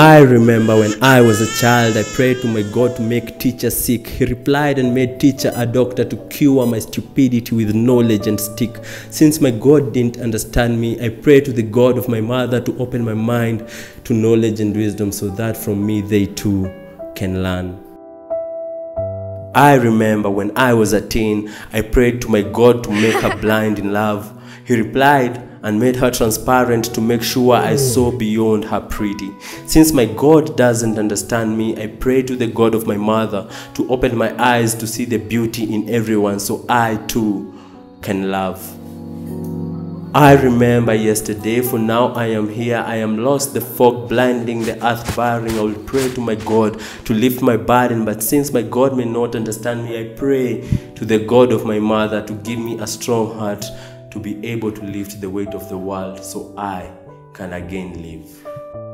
I remember when I was a child, I prayed to my God to make teacher sick. He replied and made teacher a doctor to cure my stupidity with knowledge and stick. Since my God didn't understand me, I prayed to the God of my mother to open my mind to knowledge and wisdom so that from me they too can learn. I remember when I was a teen, I prayed to my God to make her blind in love. He replied and made her transparent to make sure I saw beyond her pretty. Since my God doesn't understand me, I pray to the God of my mother to open my eyes to see the beauty in everyone so I too can love. I remember yesterday, for now I am here, I am lost, the fog blinding, the earth barring. I will pray to my God to lift my burden, but since my God may not understand me, I pray to the God of my mother to give me a strong heart to be able to lift the weight of the world so I can again live.